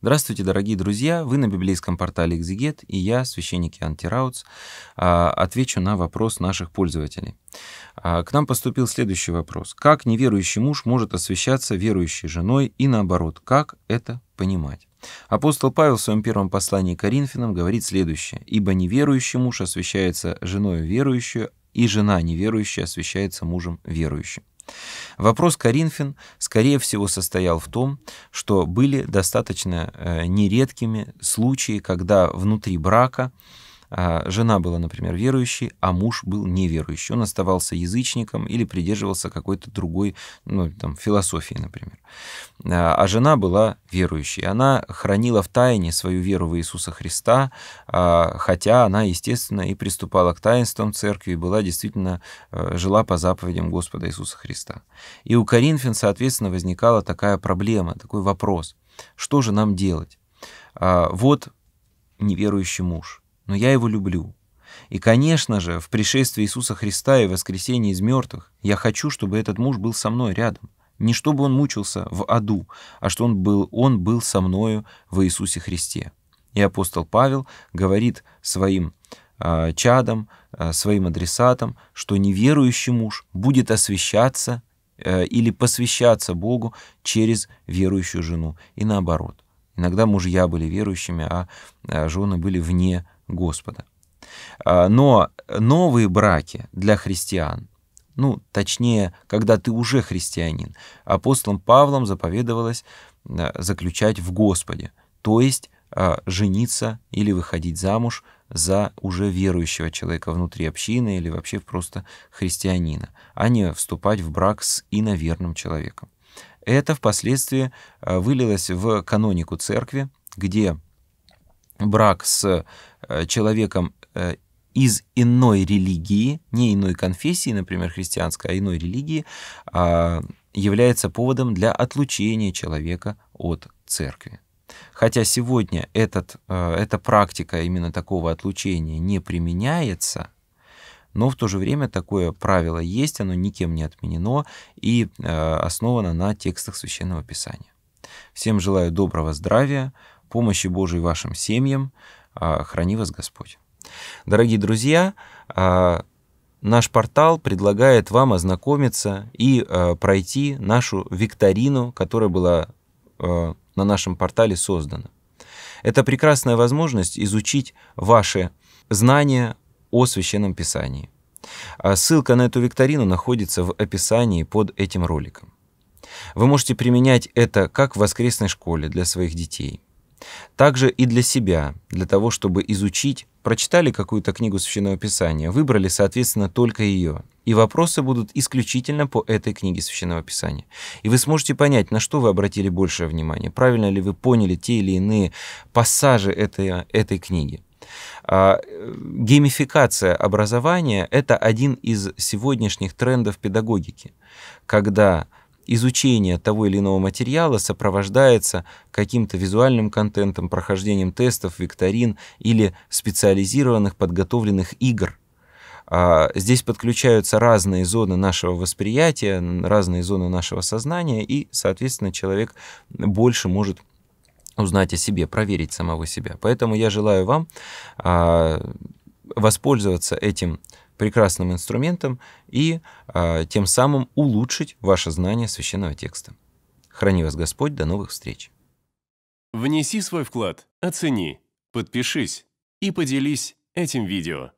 Здравствуйте, дорогие друзья! Вы на библейском портале «Экзегет» и я, священник Иоанн Тирауц, а, отвечу на вопрос наших пользователей. А, к нам поступил следующий вопрос. Как неверующий муж может освящаться верующей женой и наоборот? Как это понимать? Апостол Павел в своем первом послании к Коринфянам говорит следующее. «Ибо неверующий муж освящается женой верующую, и жена неверующая освящается мужем верующим». Вопрос Коринфян, скорее всего, состоял в том, что были достаточно э, нередкими случаи, когда внутри брака жена была, например, верующей, а муж был неверующий. Он оставался язычником или придерживался какой-то другой ну, там, философии, например. А, а жена была верующей. Она хранила в тайне свою веру в Иисуса Христа, а, хотя она, естественно, и приступала к таинствам церкви, и была действительно, э, жила по заповедям Господа Иисуса Христа. И у Коринфян, соответственно, возникала такая проблема, такой вопрос. Что же нам делать? Вот неверующий муж – но я его люблю. И, конечно же, в пришествии Иисуса Христа и воскресении из мертвых я хочу, чтобы этот муж был со мной рядом. Не чтобы он мучился в аду, а что он был, он был со мною в Иисусе Христе. И апостол Павел говорит своим э, чадам, э, своим адресатам, что неверующий муж будет освящаться э, или посвящаться Богу через верующую жену. И наоборот. Иногда мужья были верующими, а жены были вне Господа. А, но новые браки для христиан, ну, точнее, когда ты уже христианин, апостолом Павлом заповедовалось а, заключать в Господе, то есть а, жениться или выходить замуж за уже верующего человека внутри общины или вообще просто христианина, а не вступать в брак с иноверным человеком. Это впоследствии вылилось в канонику церкви, где брак с э, человеком э, из иной религии, не иной конфессии, например, христианской, а иной религии, а, является поводом для отлучения человека от церкви. Хотя сегодня этот, э, эта практика именно такого отлучения не применяется, но в то же время такое правило есть, оно никем не отменено и основано на текстах Священного Писания. Всем желаю доброго здравия, помощи Божией вашим семьям. А, храни вас Господь. Дорогие друзья, а, наш портал предлагает вам ознакомиться и а, пройти нашу викторину, которая была на нашем портале создана. Это прекрасная возможность изучить ваши знания о Священном Писании. Ссылка на эту викторину находится в описании под этим роликом. Вы можете применять это как в воскресной школе для своих детей – также и для себя, для того, чтобы изучить, прочитали какую-то книгу Священного Писания, выбрали, соответственно, только ее. И вопросы будут исключительно по этой книге Священного Писания. И вы сможете понять, на что вы обратили большее внимание, правильно ли вы поняли те или иные пассажи этой, этой книги. А, геймификация образования — это один из сегодняшних трендов педагогики, когда изучение того или иного материала сопровождается каким-то визуальным контентом, прохождением тестов, викторин или специализированных подготовленных игр. А, здесь подключаются разные зоны нашего восприятия, разные зоны нашего сознания, и, соответственно, человек больше может узнать о себе, проверить самого себя. Поэтому я желаю вам а, воспользоваться этим прекрасным инструментом и а, тем самым улучшить ваше знание священного текста. Храни вас Господь, до новых встреч. Внеси свой вклад, оцени, подпишись и поделись этим видео.